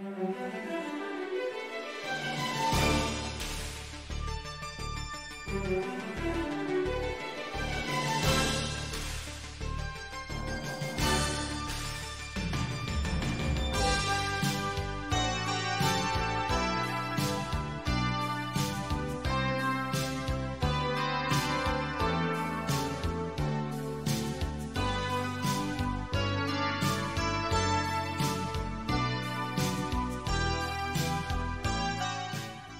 Música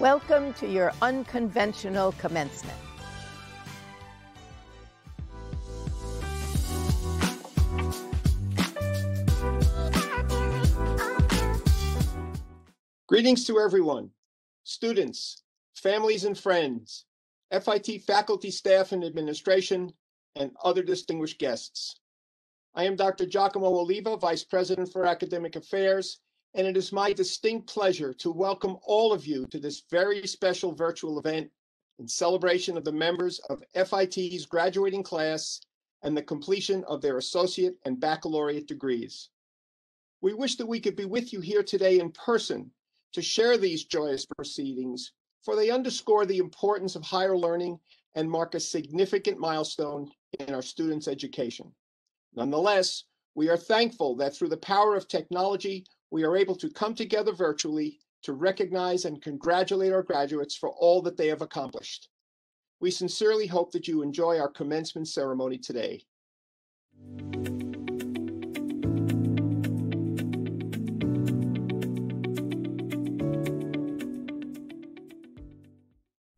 Welcome to your unconventional commencement. Greetings to everyone, students, families and friends, FIT faculty, staff, and administration, and other distinguished guests. I am Dr. Giacomo Oliva, Vice President for Academic Affairs and it is my distinct pleasure to welcome all of you to this very special virtual event in celebration of the members of FIT's graduating class and the completion of their associate and baccalaureate degrees. We wish that we could be with you here today in person to share these joyous proceedings, for they underscore the importance of higher learning and mark a significant milestone in our students' education. Nonetheless, we are thankful that through the power of technology, we are able to come together virtually to recognize and congratulate our graduates for all that they have accomplished. We sincerely hope that you enjoy our commencement ceremony today.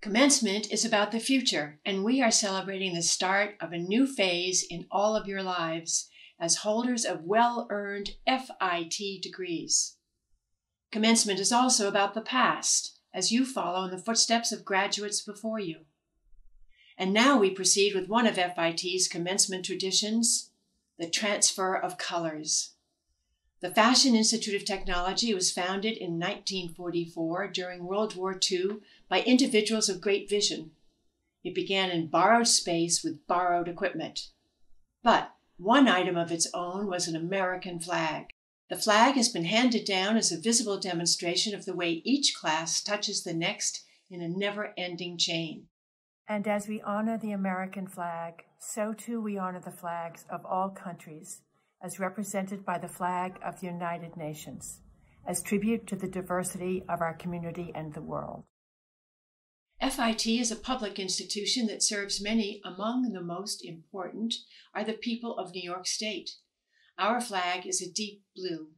Commencement is about the future, and we are celebrating the start of a new phase in all of your lives as holders of well earned FIT degrees. Commencement is also about the past, as you follow in the footsteps of graduates before you. And now we proceed with one of FIT's commencement traditions the transfer of colors. The Fashion Institute of Technology was founded in 1944 during World War II by individuals of great vision. It began in borrowed space with borrowed equipment. But one item of its own was an American flag. The flag has been handed down as a visible demonstration of the way each class touches the next in a never ending chain. And as we honor the American flag, so too we honor the flags of all countries, as represented by the flag of the United Nations, as tribute to the diversity of our community and the world. FIT is a public institution that serves many. Among the most important are the people of New York State. Our flag is a deep blue.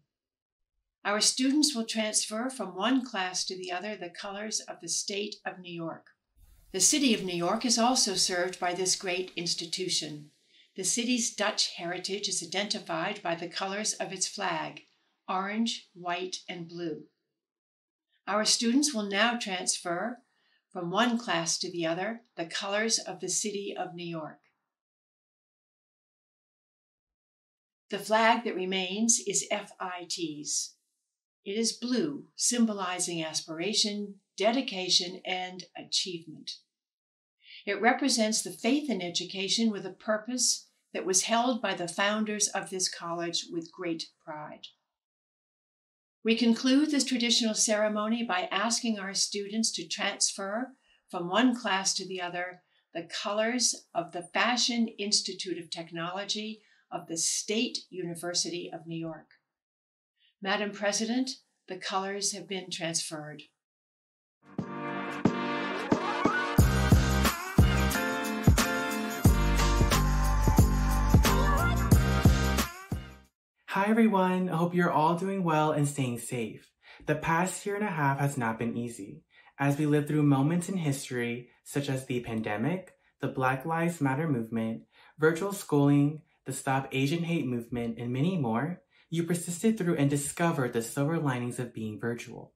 Our students will transfer from one class to the other the colors of the state of New York. The city of New York is also served by this great institution. The city's Dutch heritage is identified by the colors of its flag orange, white, and blue. Our students will now transfer from one class to the other the colors of the city of New York. The flag that remains is FIT's. It is blue, symbolizing aspiration, dedication, and achievement. It represents the faith in education with a purpose that was held by the founders of this college with great pride. We conclude this traditional ceremony by asking our students to transfer from one class to the other the colors of the Fashion Institute of Technology of the State University of New York. Madam President, the colors have been transferred. Hi everyone, I hope you're all doing well and staying safe. The past year and a half has not been easy, as we lived through moments in history such as the pandemic, the Black Lives Matter movement, virtual schooling, the Stop Asian Hate movement, and many more. You persisted through and discovered the silver linings of being virtual.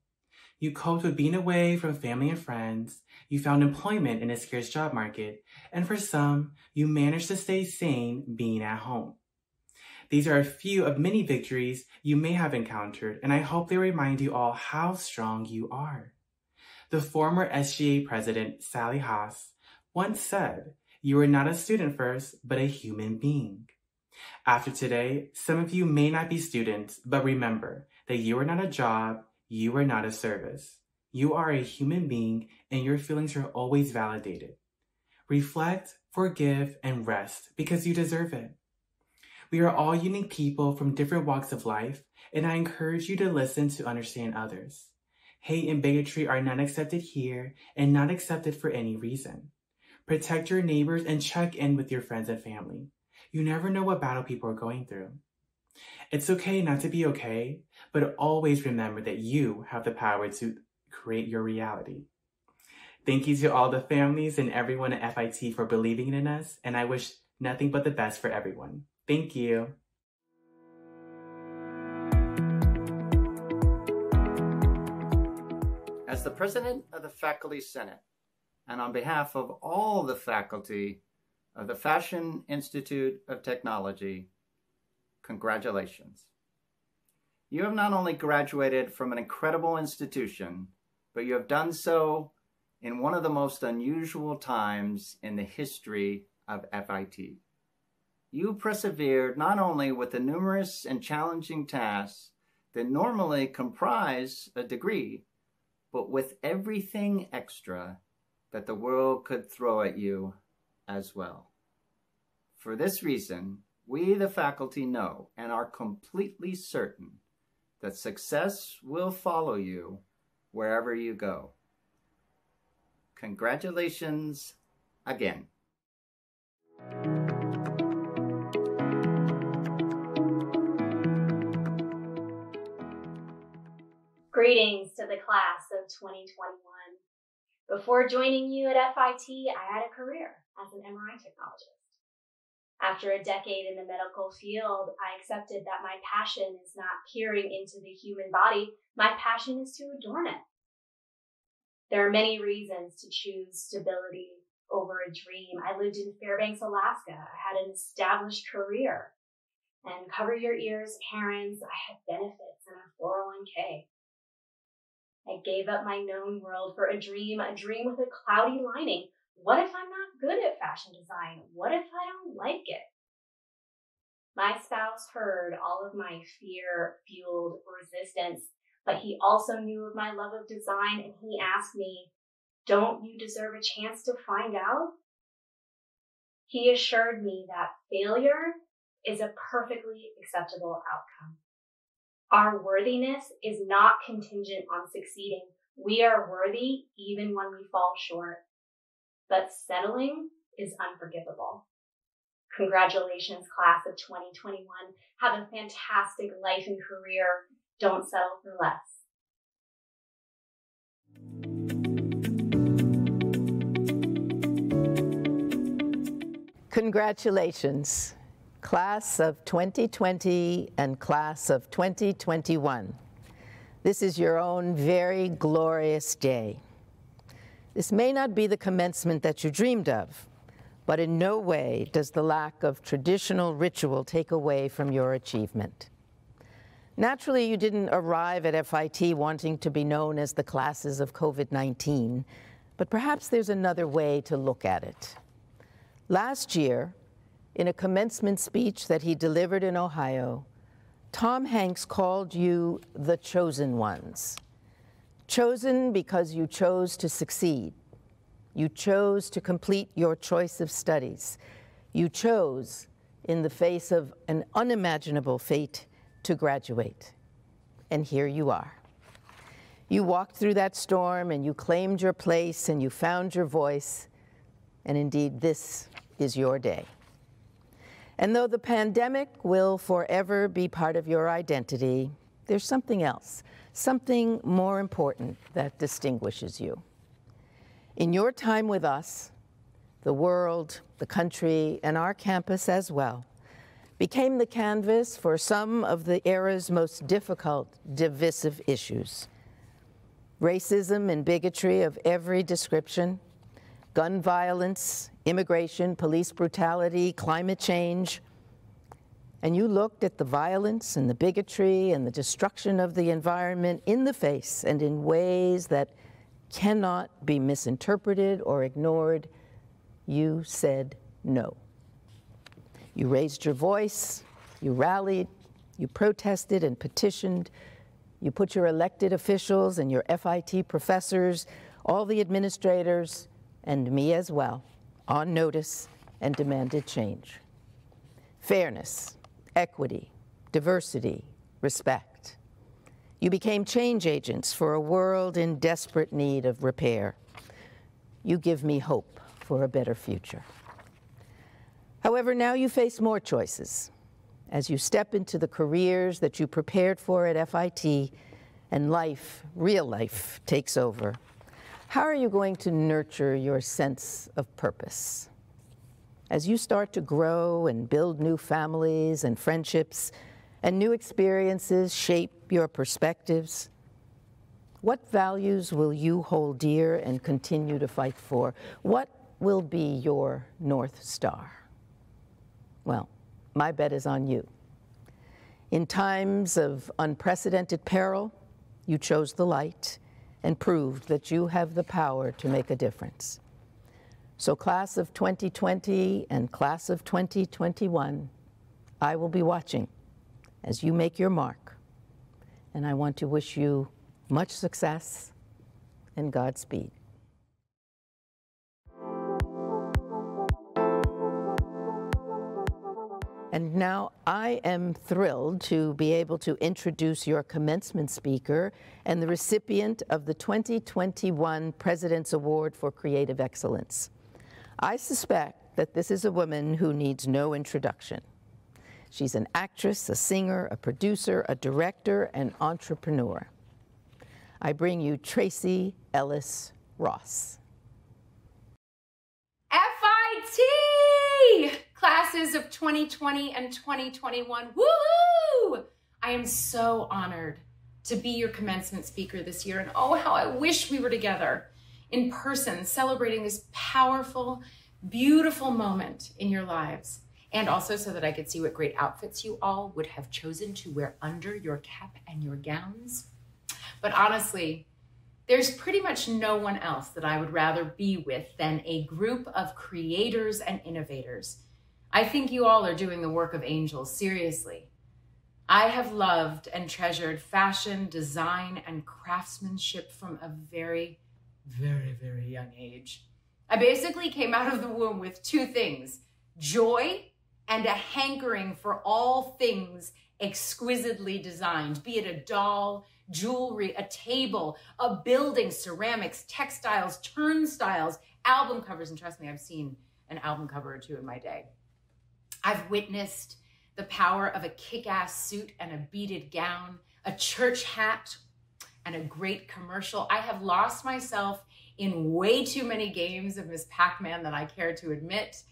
You coped with being away from family and friends. You found employment in a scarce job market. And for some, you managed to stay sane being at home. These are a few of many victories you may have encountered, and I hope they remind you all how strong you are. The former SGA president, Sally Haas, once said, You are not a student first, but a human being. After today, some of you may not be students, but remember that you are not a job, You are not a service. You are a human being and your feelings are always validated. Reflect, forgive, and rest because you deserve it. We are all unique people from different walks of life, and I encourage you to listen to understand others. Hate and bigotry are not accepted here and not accepted for any reason. Protect your neighbors and check in with your friends and family. You never know what battle people are going through. It's okay not to be okay, but always remember that you have the power to create your reality. Thank you to all the families and everyone at FIT for believing in us, and I wish nothing but the best for everyone. Thank you. As the president of the Faculty Senate, and on behalf of all the faculty of the Fashion Institute of Technology, congratulations. You have not only graduated from an incredible institution, but you have done so in one of the most unusual times in the history of FIT. You persevered not only with the numerous and challenging tasks that normally comprise a degree, but with everything extra that the world could throw at you as well. For this reason, we, the faculty, know and are completely certain that success will follow you wherever you go. Congratulations again. Greetings to the class of 2021. Before joining you at FIT, I had a career as an MRI technologist. After a decade in the medical field, I accepted that my passion is not peering into the human body. My passion is to adorn it. There are many reasons to choose stability over a dream. I lived in Fairbanks, Alaska. I had an established career. And cover your ears, parents, I had benefits and a 401k. I gave up my known world for a dream, a dream with a cloudy lining. What if I'm not good at fashion design? What if I don't like it? My spouse heard all of my fear fueled resistance but he also knew of my love of design and he asked me, Don't you deserve a chance to find out? He assured me that failure is a perfectly acceptable outcome. Our worthiness is not contingent on succeeding. We are worthy even when we fall short. But settling is unforgivable. Congratulations, class of 2021. Have a fantastic life and career don't settle for less. Congratulations, class of 2020 and class of 2021. This is your own very glorious day. This may not be the commencement that you dreamed of, but in no way does the lack of traditional ritual take away from your achievement. Naturally, you didn't arrive at FIT wanting to be known as the classes of COVID 19, but perhaps there's another way to look at it. Last year, in a commencement speech that he delivered in Ohio, Tom Hanks called you the chosen ones. Chosen because you chose to succeed. You chose to complete your choice of studies. You chose, in the face of an unimaginable fate, to graduate. And here you are. You walked through that storm and you claimed your place and you found your voice. And indeed, this is your day. And though the pandemic will forever be part of your identity, there's something else, something more important that distinguishes you. In your time with us, the world, the country, and our campus as well, became the canvas for some of the era's most difficult, divisive issues. Racism and bigotry of every description, gun violence, immigration, police brutality, climate change. And you looked at the violence and the bigotry and the destruction of the environment in the face and in ways that cannot be misinterpreted or ignored. You said no. You raised your voice, you rallied, you protested and petitioned, You put your elected officials and your FIT professors, all the administrators, and me as well, on notice and demanded change. Fairness, equity, diversity, respect. You became change agents for a world in desperate need of repair. You give me hope for a better future. However, now you face more choices as you step into the careers that you prepared for at FIT and life, real life, takes over. How are you going to nurture your sense of purpose? As you start to grow and build new families and friendships, and new experiences shape your perspectives, what values will you hold dear and continue to fight for? What will be your North Star? Well, my bet is on you. In times of unprecedented peril, you chose the light and proved that you have the power to make a difference. So, class of 2020 and class of 2021, I will be watching as you make your mark. And I want to wish you much success and Godspeed. And now I am thrilled to be able to introduce your commencement speaker and the recipient of the 2021 President's Award for Creative Excellence. I suspect that this is a woman who needs no introduction. She's an actress, a singer, a producer, a director, an entrepreneur. I bring you Tracee Ellis Ross. FIT! Classes of 2020 and 2021. Woohoo! I am so honored to be your commencement speaker this year, and oh, how I wish we were together in person celebrating this powerful, beautiful moment in your lives and also so that I could see what great outfits you all would have chosen to wear under your cap and your gowns. But honestly, there's pretty much no one else that I would rather be with than a group of creators and innovators. I think you all are doing the work of angels, seriously. I have loved and treasured fashion, design, and craftsmanship from a very, very, very young age. I basically came out of the womb with two things joy and a hankering for all things exquisitely designed, be it a doll, jewelry, a table, a building, ceramics, textiles, turnstiles, album covers. And trust me, I've seen an album cover or two in my day. I've witnessed the power of a kick ass suit and a beaded gown, a church hat, and a great commercial. I have lost myself in way too many games of Miss Pac Man that I care to admit.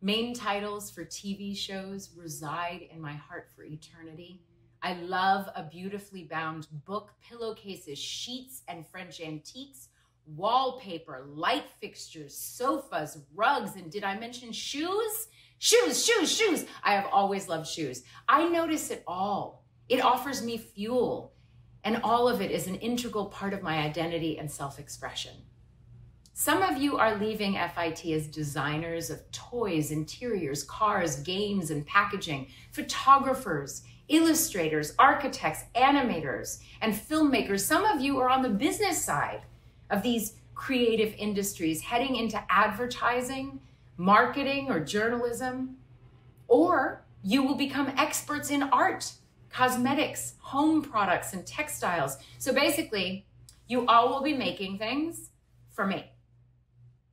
Main titles for TV shows reside in my heart for eternity. I love a beautifully bound book, pillowcases, sheets, and French antiques, wallpaper, light fixtures, sofas, rugs, and did I mention shoes? Shoes, shoes, shoes. I have always loved shoes. I notice it all. It offers me fuel, and all of it is an integral part of my identity and self expression. Some of you are leaving FIT as designers of toys, interiors, cars, games, and packaging, photographers, illustrators, architects, animators, and filmmakers. Some of you are on the business side of these creative industries, heading into advertising, marketing, or journalism. Or you will become experts in art, cosmetics, home products, and textiles. So basically, you all will be making things for me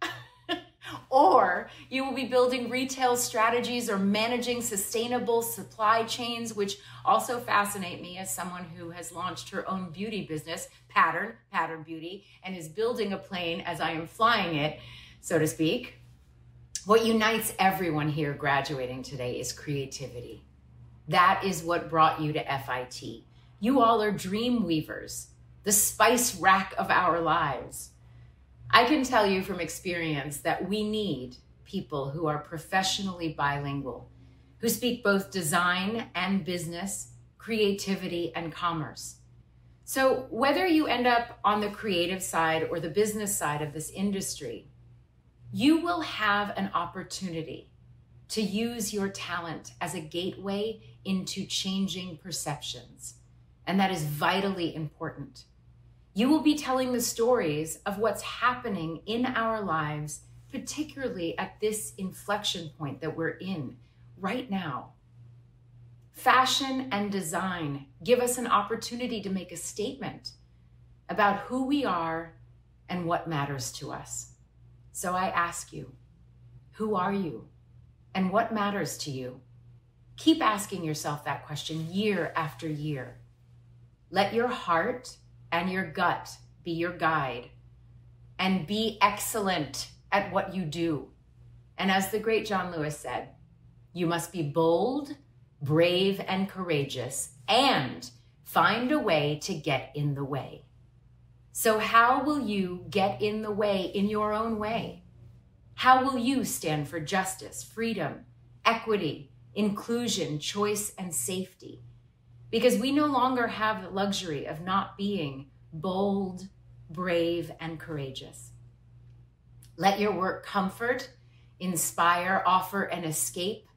or you will be building retail strategies or managing sustainable supply chains, which also fascinate me as someone who has launched her own beauty business, Pattern, Pattern Beauty, and is building a plane as I am flying it, so to speak. What unites everyone here graduating today is creativity. That is what brought you to FIT. You all are dream weavers, the spice rack of our lives. I can tell you from experience that we need people who are professionally bilingual, who speak both design and business, creativity and commerce. So, whether you end up on the creative side or the business side of this industry, you will have an opportunity to use your talent as a gateway into changing perceptions. and that is vitally important. You will be telling the stories of what's happening in our lives, particularly at this inflection point that we're in right now. Fashion and design give us an opportunity to make a statement about who we are and what matters to us. So I ask you, who are you and what matters to you? Keep asking yourself that question year after year. Let your heart and your gut be your guide and be excellent at what you do. And as the great John Lewis said, you must be bold, brave, and courageous and find a way to get in the way. So, how will you get in the way in your own way? How will you stand for justice, freedom, equity, inclusion, choice, and safety? Because we no longer have the luxury of not being bold, brave, and courageous. Let your work comfort, inspire, offer an escape,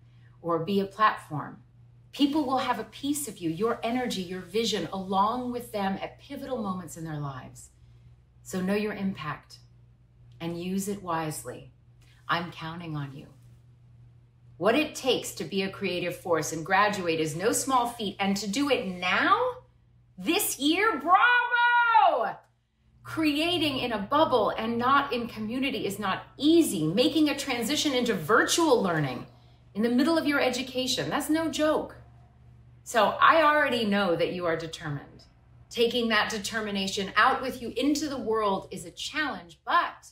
or be a platform. People will have a piece of you, your energy, your vision, along with them at pivotal moments in their lives. So know your impact and use it wisely. I'm counting on you. What it takes to be a creative force and graduate is no small feat, and to do it now, this year, bravo! Creating in a bubble and not in community is not easy. Making a transition into virtual learning in the middle of your education, that's no joke. So I already know that you are determined. Taking that determination out with you into the world is a challenge, but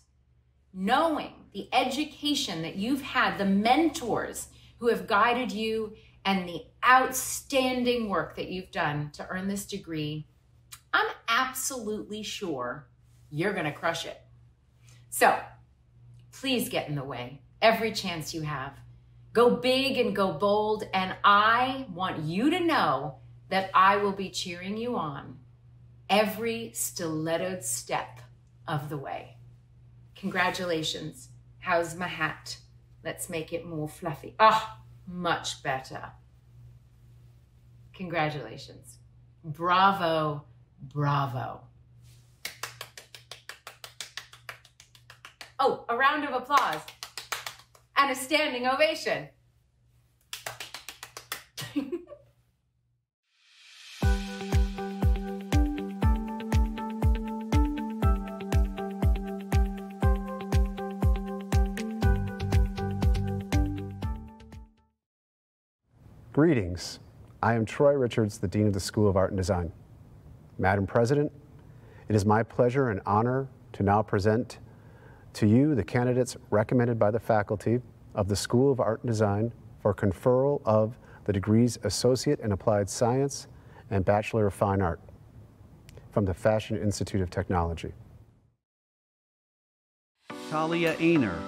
knowing the education that you've had, the mentors who have guided you, and the outstanding work that you've done to earn this degree, I'm absolutely sure you're going to crush it. So please get in the way every chance you have. Go big and go bold. And I want you to know that I will be cheering you on every stilettoed step of the way. Congratulations. How's my hat? Let's make it more fluffy. Ah, oh, much better. Congratulations. Bravo, bravo. Oh, a round of applause and a standing ovation. Greetings. I am Troy Richards, the Dean of the School of Art and Design. Madam President, it is my pleasure and honor to now present to you the candidates recommended by the faculty of the School of Art and Design for conferral of the degrees Associate in Applied Science and Bachelor of Fine Art from the Fashion Institute of Technology. Talia Ainer,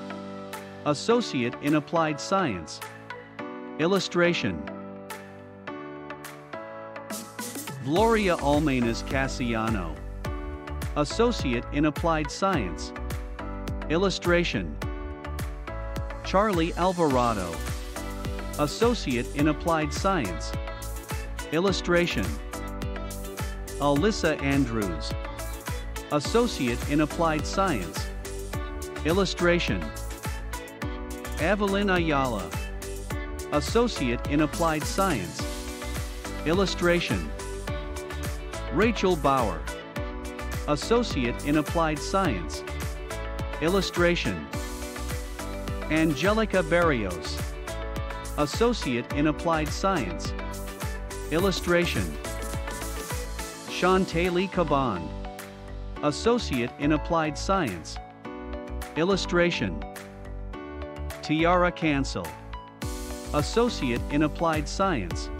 Associate in Applied Science. Illustration Gloria Almanas Cassiano, Associate in Applied Science. Illustration Charlie Alvarado, Associate in Applied Science. Illustration Alyssa Andrews, Associate in Applied Science. Illustration Evelyn Ayala, Associate in Applied Science. Illustration Rachel Bauer, Associate in Applied Science. Illustration Angelica Barrios, Associate in Applied Science. Illustration Shantaylee Caban, Associate in Applied Science. Illustration Tiara Cancel, Associate in Applied Science.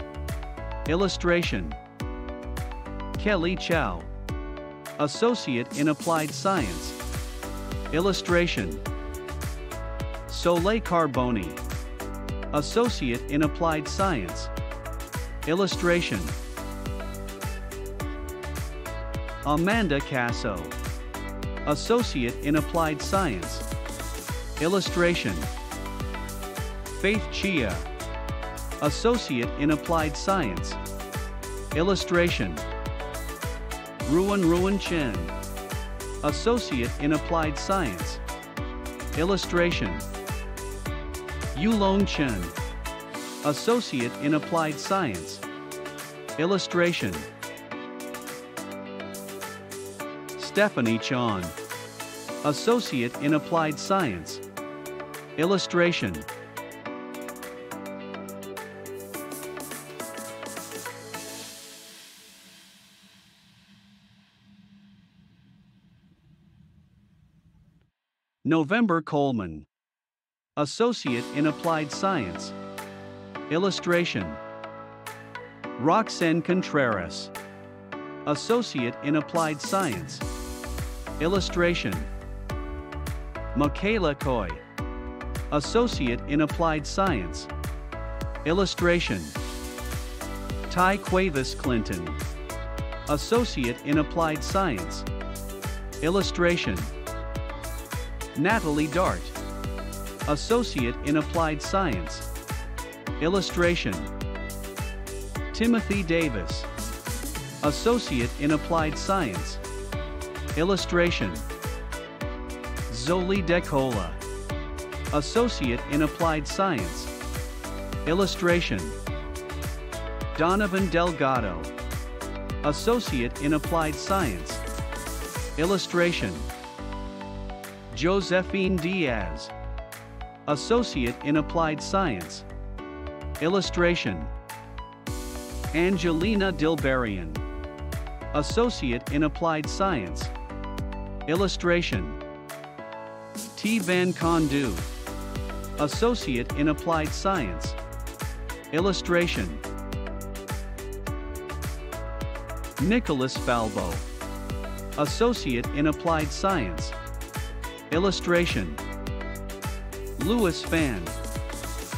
Illustration Kelly Chow, Associate in Applied Science. Illustration Soleil Carboni, Associate in Applied Science. Illustration Amanda Casso, Associate in Applied Science. Illustration Faith Chia, Associate in Applied Science. Illustration Ruan Ruan Chen, Associate in Applied Science. Illustration Yulong Chen, Associate in Applied Science. Illustration Stephanie Chan, Associate in Applied Science. Illustration November Coleman, Associate in Applied Science. Illustration Roxanne Contreras, Associate in Applied Science. Illustration Michaela Coy, Associate in Applied Science. Illustration Ty Quavis Clinton, Associate in Applied Science. Illustration Natalie Dart, Associate in Applied Science. Illustration Timothy Davis, Associate in Applied Science. Illustration Zoli Decola, Associate in Applied Science. Illustration Donovan Delgado, Associate in Applied Science. Illustration Josephine Diaz, Associate in Applied Science. Illustration Angelina Dilberian, Associate in Applied Science. Illustration T. Van Condu, Associate in Applied Science. Illustration Nicholas Falbo, Associate in Applied Science. Illustration. Louis Fan,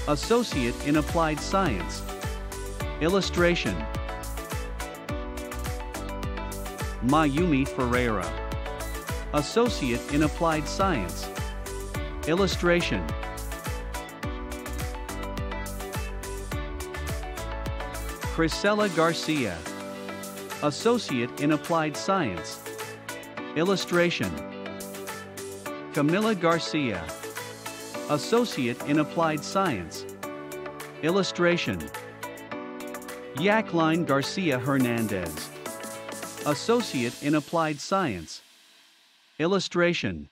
Associate in Applied Science. Illustration. Mayumi Ferreira, Associate in Applied Science. Illustration. Crisela Garcia, Associate in Applied Science. Illustration Camila Garcia, Associate in Applied Science. Illustration Jacqueline Garcia Hernandez, Associate in Applied Science. Illustration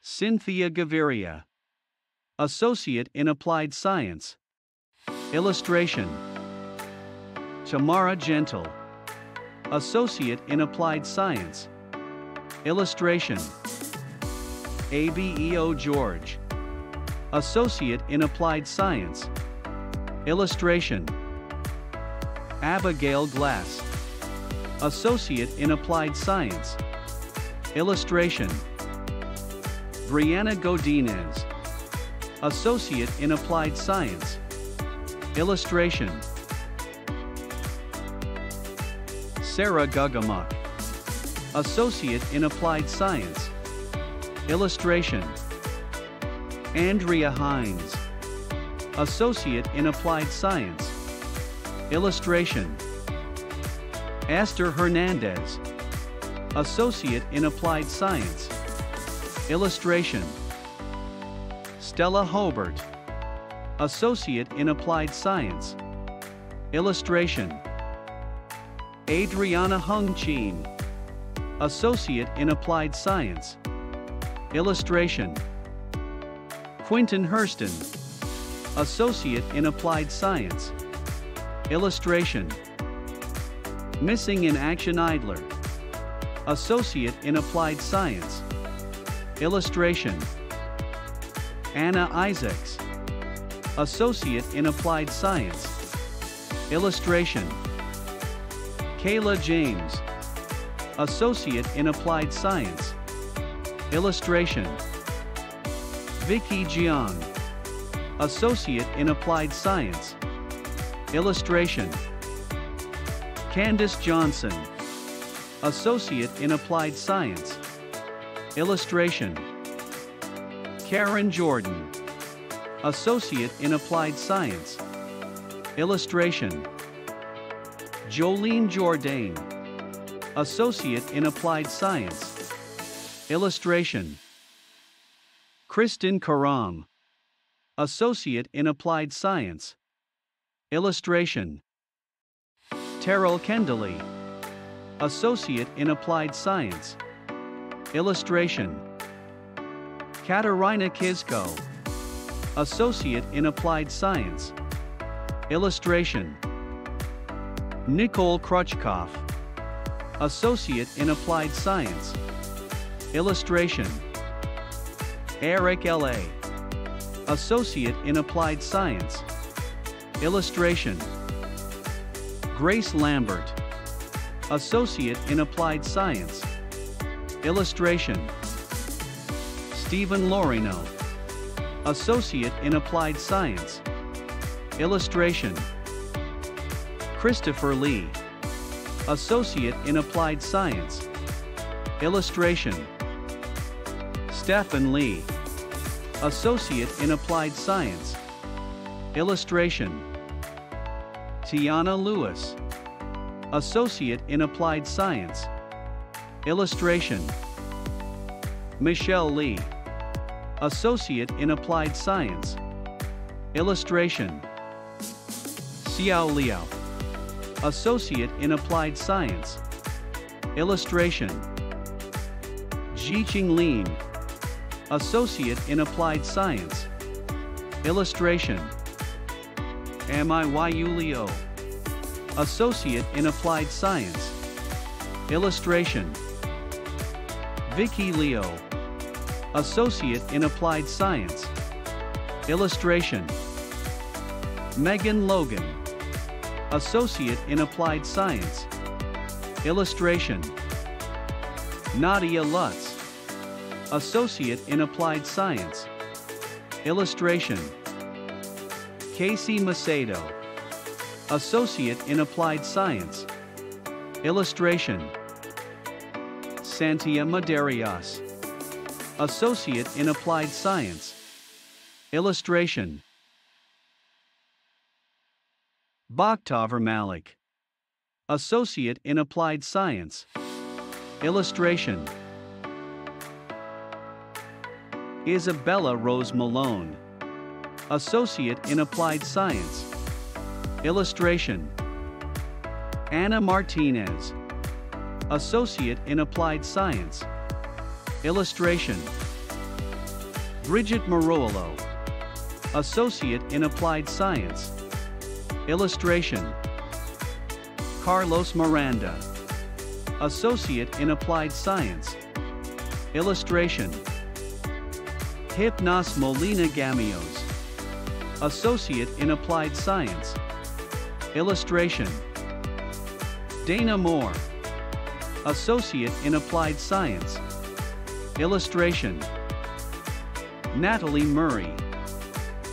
Cynthia Gaviria, Associate in Applied Science. Illustration Tamara Gentle, Associate in Applied Science. Illustration ABEO George, Associate in Applied Science. Illustration Abigail Glass, Associate in Applied Science. Illustration Brianna Godinez, Associate in Applied Science. Illustration Sarah Gugamuk, Associate in Applied Science. Illustration Andrea Hines, Associate in Applied Science. Illustration Esther Hernandez, Associate in Applied Science. Illustration Stella Hobart, Associate in Applied Science. Illustration Adriana Hung Chin, Associate in Applied Science. Illustration Quinton Hurston, Associate in Applied Science. Illustration Missing in Action Idler, Associate in Applied Science. Illustration Anna Isaacs, Associate in Applied Science. Illustration Kayla James, Associate in Applied Science. Illustration Vicky Jiang, Associate in Applied Science. Illustration Candace Johnson, Associate in Applied Science. Illustration Karen Jordan, Associate in Applied Science. Illustration Jolene Jourdain, Associate in Applied Science. Illustration Kristen Karam, Associate in Applied Science. Illustration Terrell Kendalley, Associate in Applied Science. Illustration Katarina Kisko, Associate in Applied Science. Illustration Nicole Krutchkov, Associate in Applied Science. Illustration Eric L.A., Associate in Applied Science. Illustration Grace Lambert, Associate in Applied Science. Illustration Stephen Lorino, Associate in Applied Science. Illustration Christopher Lee, Associate in Applied Science. Illustration Stephen Lee, Associate in Applied Science. Illustration Tiana Lewis, Associate in Applied Science. Illustration Michelle Lee, Associate in Applied Science. Illustration Xiao Liao, Associate in Applied Science. Illustration Jiqing Lin, Associate in Applied Science. Illustration Miyu Liu, Associate in Applied Science. Illustration Vicky Leo, Associate in Applied Science. Illustration Megan Logan, Associate in Applied Science. Illustration Nadia Lutz, Associate in Applied Science. Illustration Casey Macedo, Associate in Applied Science. Illustration Santia Madarias, Associate in Applied Science. Illustration Bakhtaver Malik, Associate in Applied Science. Illustration Isabella Rose Malone, Associate in Applied Science. Illustration Anna Martinez, Associate in Applied Science. Illustration Bridget Marolo, Associate in Applied Science. Illustration Carlos Miranda, Associate in Applied Science. Illustration Hypnos Molina Gamios, Associate in Applied Science. Illustration Dana Moore, Associate in Applied Science. Illustration Natalie Murray,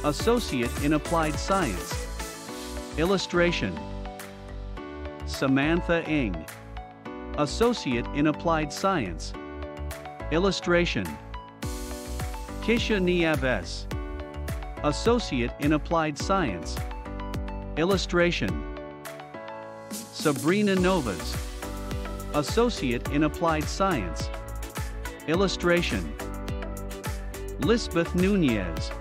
Associate in Applied Science. Illustration Samantha Ng, Associate in Applied Science. Illustration Kisha Nieves, Associate in Applied Science. Illustration Sabrina Novas, Associate in Applied Science. Illustration Lisbeth Nunez,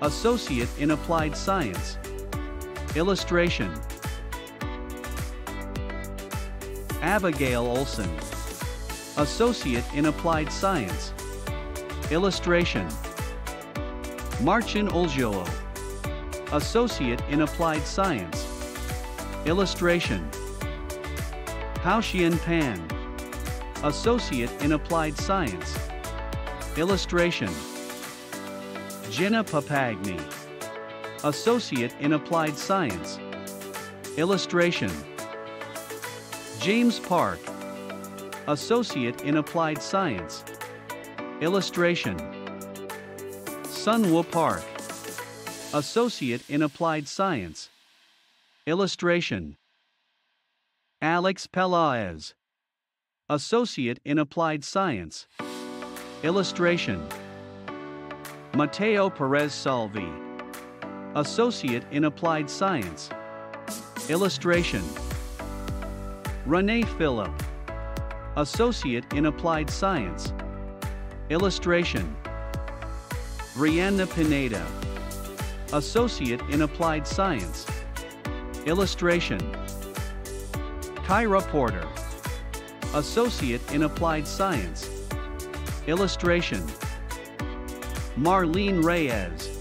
Associate in Applied Science. Illustration Abigail Olson, Associate in Applied Science. Illustration Marcin Olgiolo, Associate in Applied Science. Illustration Haoxian Pan, Associate in Applied Science. Illustration Jenna Papagni, Associate in Applied Science. Illustration James Park, Associate in Applied Science. Illustration Sunwoo Park, Associate in Applied Science. Illustration Alex Pelaez, Associate in Applied Science. Illustration Mateo Perez Salvi, Associate in Applied Science. Illustration Renee Phillip, Associate in Applied Science. Illustration Brianna Pineda, Associate in Applied Science. Illustration Kyra Porter, Associate in Applied Science. Illustration Marlene Reyes,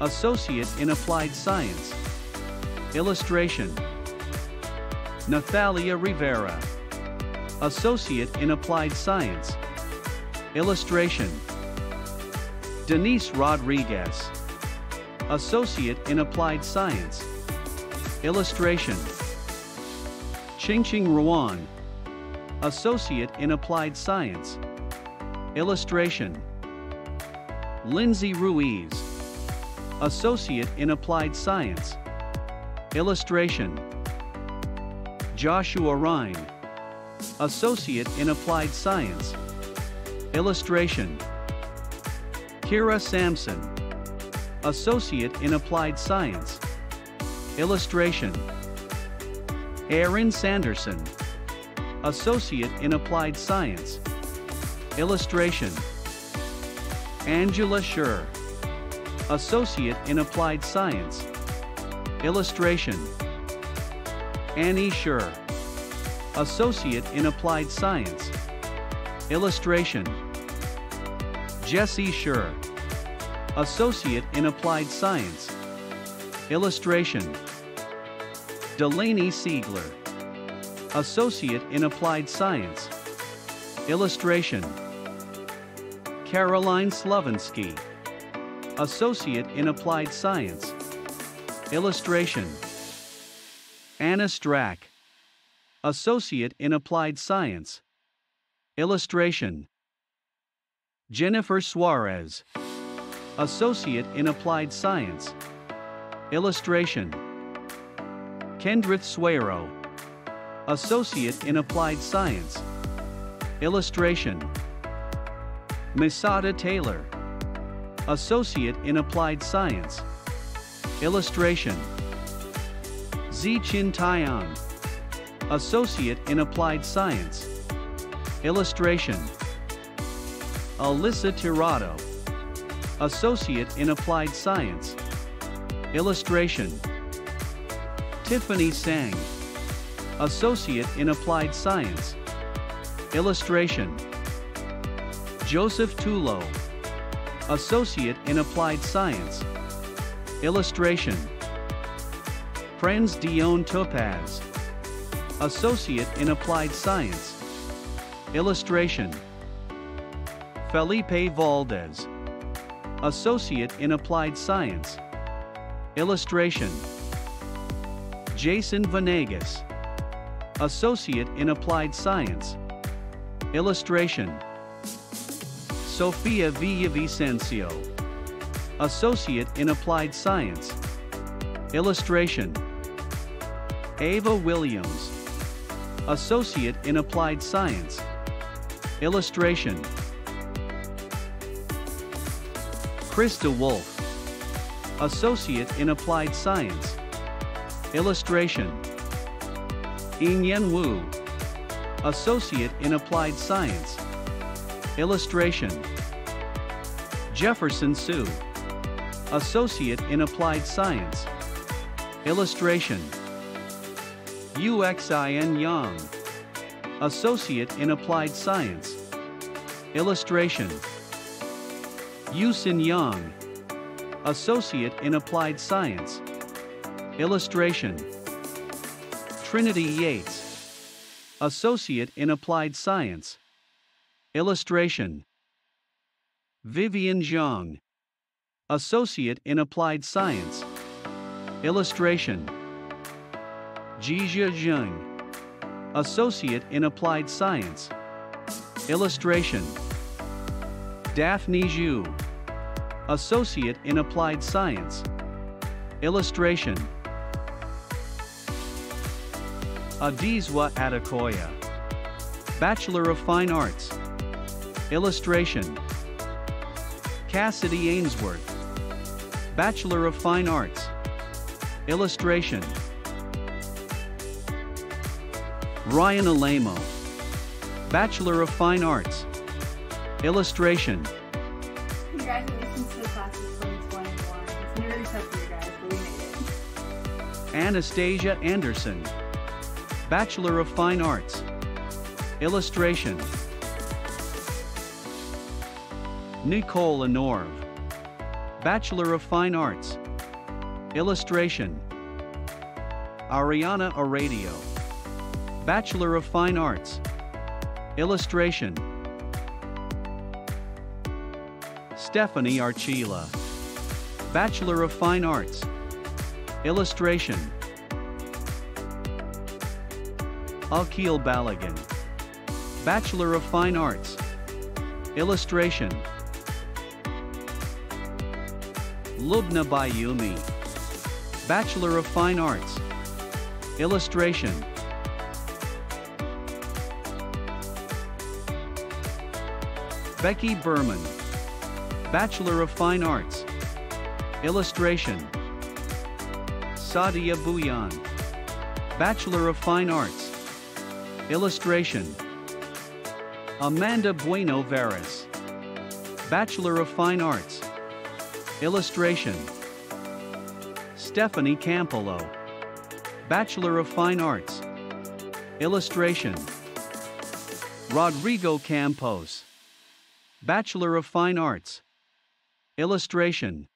Associate in Applied Science. Illustration Nathalia Rivera, Associate in Applied Science. Illustration Denise Rodriguez, Associate in Applied Science. Illustration Qingqing Ruan, Associate in Applied Science. Illustration Lindsay Ruiz, Associate in Applied Science. Illustration Joshua Rhine, Associate in Applied Science. Illustration Kira Sampson, Associate in Applied Science. Illustration Erin Sanderson, Associate in Applied Science. Illustration Angela Schur, Associate in Applied Science. Illustration Annie Schur, Associate in Applied Science. Illustration Jesse Schur, Associate in Applied Science. Illustration Delaney Siegler, Associate in Applied Science. Illustration Caroline Slavinsky, Associate in Applied Science. Illustration Anna Strack, Associate in Applied Science. Illustration Jennifer Suarez, Associate in Applied Science. Illustration Kendrith Suero, Associate in Applied Science. Illustration Misada Taylor, Associate in Applied Science. Illustration Zichin Tian, Associate in Applied Science. Illustration Alyssa Tirado, Associate in Applied Science. Illustration Tiffany Sang, Associate in Applied Science. Illustration Joseph Tulo, Associate in Applied Science. Illustration Friends Dion Topaz, Associate in Applied Science. Illustration Felipe Valdez, Associate in Applied Science. Illustration Jason Venegas, Associate in Applied Science. Illustration Sofia Villavicencio, Associate in Applied Science. Illustration Ava Williams, Associate in Applied Science. Illustration Krista Wolf, Associate in Applied Science. Illustration Ingyen Wu, Associate in Applied Science. Illustration Jefferson Sue, Associate in Applied Science. Illustration UXIN Yang. Associate in Applied Science. Illustration Yusin Yang, Associate in Applied Science. Illustration Trinity Yates, Associate in Applied Science. Illustration Vivian Zhang, Associate in Applied Science. Illustration Jijia Zheng, Associate in Applied Science. Illustration Daphne Zhu, Associate in Applied Science. Illustration Adizwa Adekoya, Bachelor of Fine Arts. Illustration Cassidy Ainsworth, Bachelor of Fine Arts. Illustration Ryan Alamo, Bachelor of Fine Arts. Illustration. Anastasia Anderson. Bachelor of Fine Arts. Illustration. Nicole Anorv. Bachelor of Fine Arts. Illustration. Ariana Aradio. Bachelor of Fine Arts. Illustration. Stephanie Archila. Bachelor of Fine Arts. Illustration. Akil Balagan. Bachelor of Fine Arts. Illustration. Lubna Bayumi. Bachelor of Fine Arts. Illustration. Becky Berman. Bachelor of Fine Arts. Illustration. Sadia Bouyan. Bachelor of Fine Arts. Illustration. Amanda Bueno Veras. Bachelor of Fine Arts. Illustration. Stephanie Campolo. Bachelor of Fine Arts. Illustration. Rodrigo Campos. Bachelor of Fine Arts. Illustration.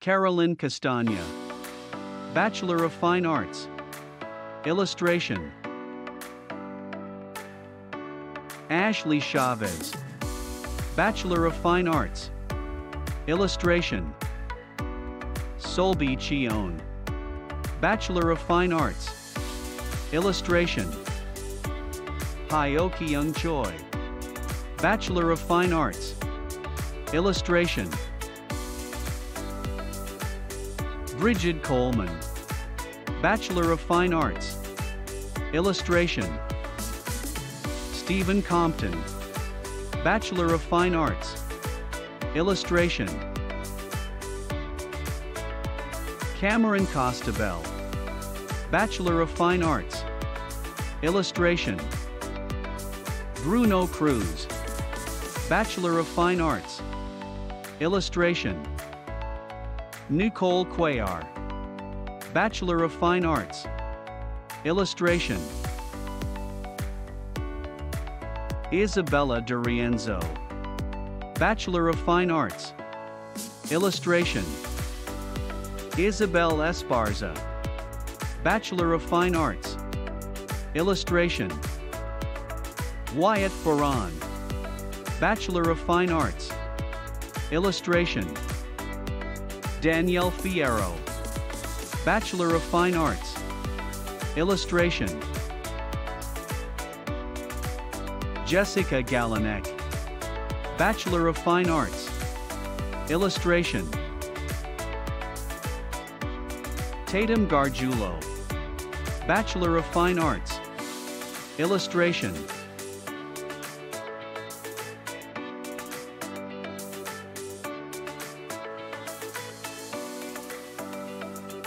Carolyn Castagna. Bachelor of Fine Arts. Illustration. Ashley Chavez. Bachelor of Fine Arts. Illustration. Solby Chion. Bachelor of Fine Arts. Illustration. Hyoki Young Choi. Bachelor of Fine Arts. Illustration. Bridget Coleman. Bachelor of Fine Arts. Illustration. Stephen Compton. Bachelor of Fine Arts. Illustration. Cameron Costabel. Bachelor of Fine Arts. Illustration. Bruno Cruz. Bachelor of Fine Arts. Illustration. Nicole Cuellar. Bachelor of Fine Arts. Illustration. Isabella D'Arienzo. Bachelor of Fine Arts. Illustration. Isabel Esparza. Bachelor of Fine Arts. Illustration. Wyatt Foran. Bachelor of Fine Arts. Illustration. Danielle Fierro. Bachelor of Fine Arts. Illustration. Jessica Galanek. Bachelor of Fine Arts. Illustration. Tatum Gargiulo. Bachelor of Fine Arts. Illustration.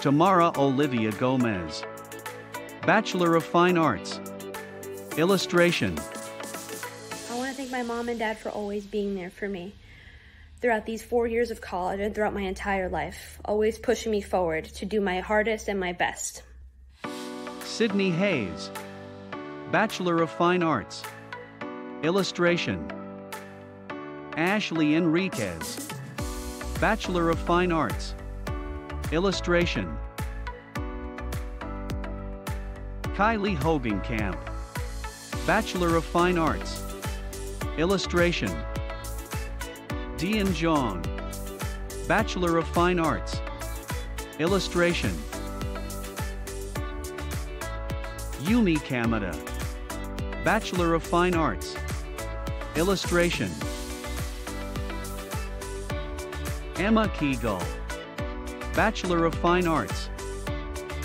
Tamara Olivia Gomez. Bachelor of Fine Arts. Illustration. I want to thank my mom and dad for always being there for me throughout these four years of college and throughout my entire life, always pushing me forward to do my hardest and my best. Sydney Hayes. Bachelor of Fine Arts. Illustration. Ashley Enriquez. Bachelor of Fine Arts. Illustration. Kylie Hogenkamp. Bachelor of Fine Arts. Illustration. Dian Zhang. Bachelor of Fine Arts. Illustration. Yumi Kamada. Bachelor of Fine Arts. Illustration. Emma Kegel. Bachelor of Fine Arts.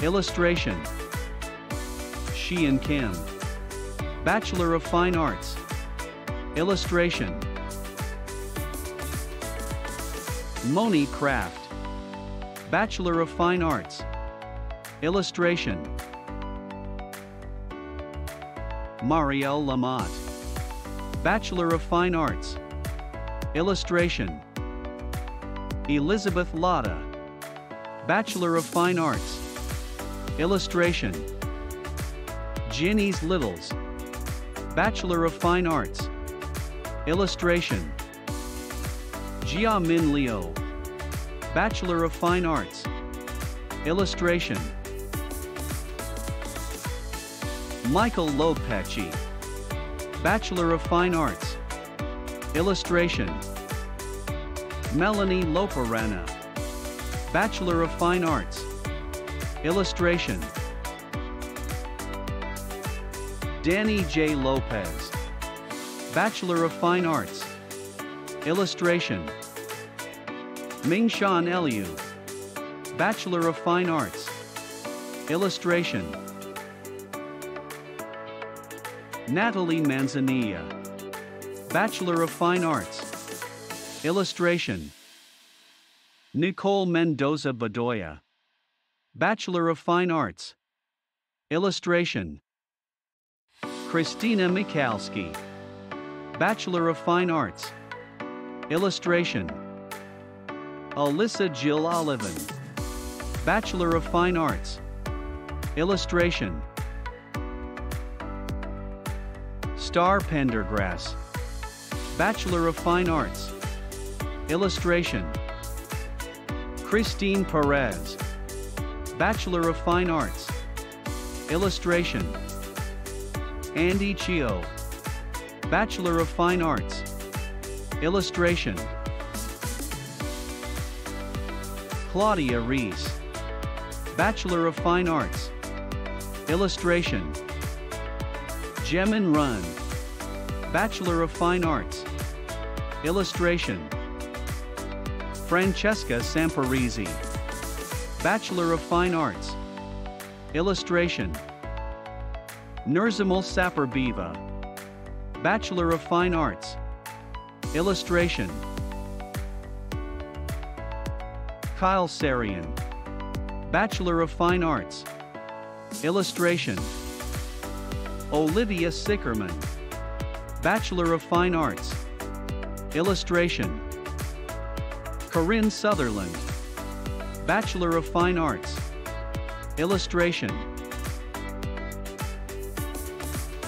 Illustration. Sheehan Kim. Bachelor of Fine Arts. Illustration. Moni Kraft. Bachelor of Fine Arts. Illustration. Marielle Lamotte. Bachelor of Fine Arts. Illustration. Elizabeth Lotta. Bachelor of Fine Arts. Illustration. Ginny's Littles. Bachelor of Fine Arts. Illustration. Jia Min Liu. Bachelor of Fine Arts. Illustration. Michael Lopechi. Bachelor of Fine Arts. Illustration. Melanie Loperana. Bachelor of Fine Arts. Illustration. Danny J. Lopez. Bachelor of Fine Arts. Illustration. Mingshan Eliu. Bachelor of Fine Arts. Illustration. Natalie Manzanilla. Bachelor of Fine Arts. Illustration. Nicole Mendoza Bedoya. Bachelor of Fine Arts. Illustration. Christina Mikalski. Bachelor of Fine Arts. Illustration. Alyssa Jill Olivan. Bachelor of Fine Arts. Illustration. Star Pendergrass. Bachelor of Fine Arts. Illustration. Christine Perez. Bachelor of Fine Arts. Illustration. Andy Chio. Bachelor of Fine Arts. Illustration. Claudia Reese. Bachelor of Fine Arts. Illustration. Gemin Run. Bachelor of Fine Arts. Illustration. Francesca Samparisi. Bachelor of Fine Arts. Illustration. Nurzamal Saparbiva. Bachelor of Fine Arts. Illustration. Kyle Sarian. Bachelor of Fine Arts. Illustration. Olivia Sickerman. Bachelor of Fine Arts. Illustration. Corinne Sutherland. Bachelor of Fine Arts. Illustration.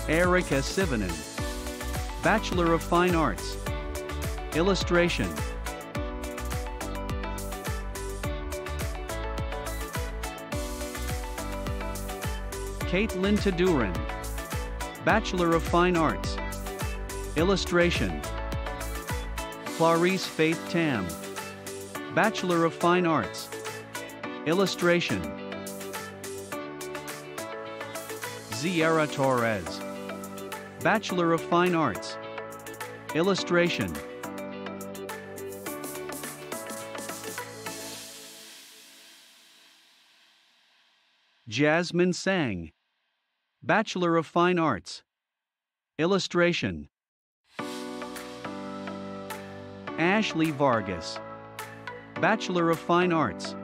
Erica Sivanen. Bachelor of Fine Arts. Illustration. Caitlin Tadurin. Bachelor of Fine Arts. Illustration. Clarice Faith Tam. Bachelor of Fine Arts. Illustration. Ziara Torres. Bachelor of Fine Arts. Illustration. Jasmine Sang. Bachelor of Fine Arts. Illustration. Ashley Vargas. Bachelor of Fine Arts.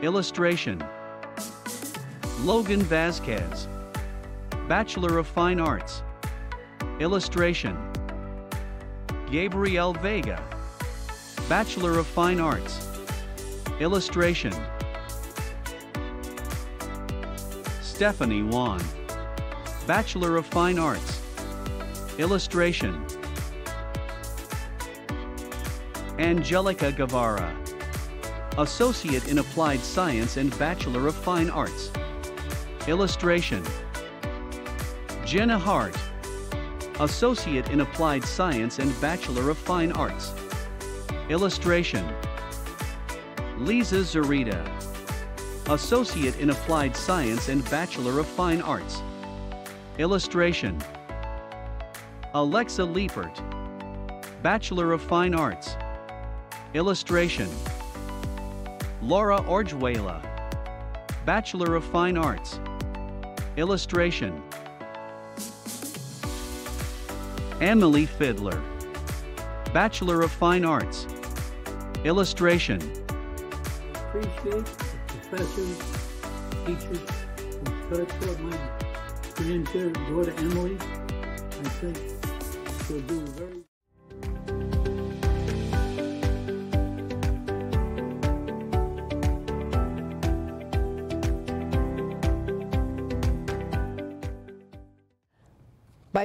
Illustration. Logan Vasquez. Bachelor of Fine Arts. Illustration. Gabriel Vega. Bachelor of Fine Arts. Illustration. Stephanie Wan. Bachelor of Fine Arts. Illustration. Angelica Guevara. Associate in Applied Science and Bachelor of Fine Arts. Illustration. Jenna Hart. Associate in Applied Science and Bachelor of Fine Arts. Illustration. Lisa Zarita. Associate in Applied Science and Bachelor of Fine Arts. Illustration. Alexa Liepert. Bachelor of Fine Arts. Illustration. Laura Orjuela. Bachelor of Fine Arts. Illustration. Emily Fiddler. Bachelor of Fine Arts. Illustration. appreciate the professors, teachers who touch what my granddaughter Emily. I think she'll do very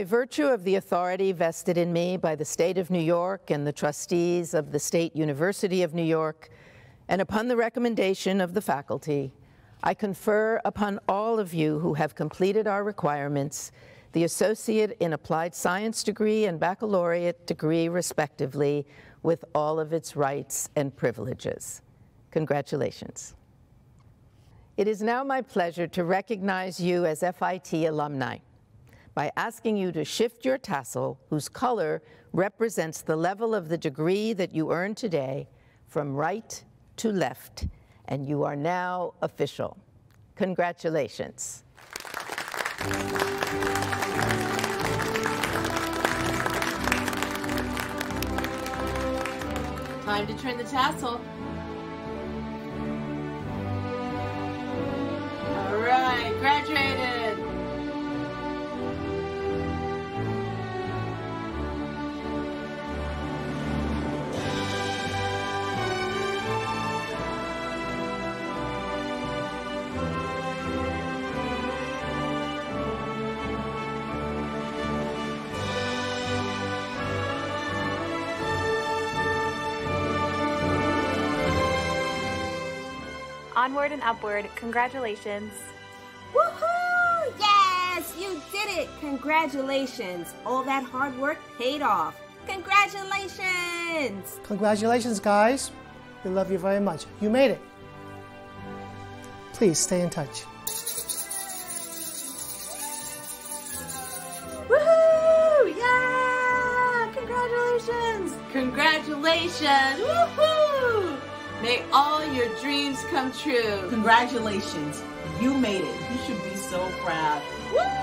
By virtue of the authority vested in me by the State of New York and the trustees of the State University of New York, and upon the recommendation of the faculty, I confer upon all of you who have completed our requirements the Associate in Applied Science degree and Baccalaureate degree, respectively, with all of its rights and privileges. Congratulations. It is now my pleasure to recognize you as FIT alumni by asking you to shift your tassel, whose color represents the level of the degree that you earned today, from right to left, and you are now official. Congratulations. Time to turn the tassel. All right, graduated. Onward and upward, congratulations. Woohoo! Yes, you did it! Congratulations! All that hard work paid off. Congratulations! Congratulations, guys. We love you very much. You made it. Please stay in touch. Woohoo! Yeah! Congratulations! Congratulations! Woohoo! May all your dreams come true. Congratulations. You made it. You should be so proud. Woo!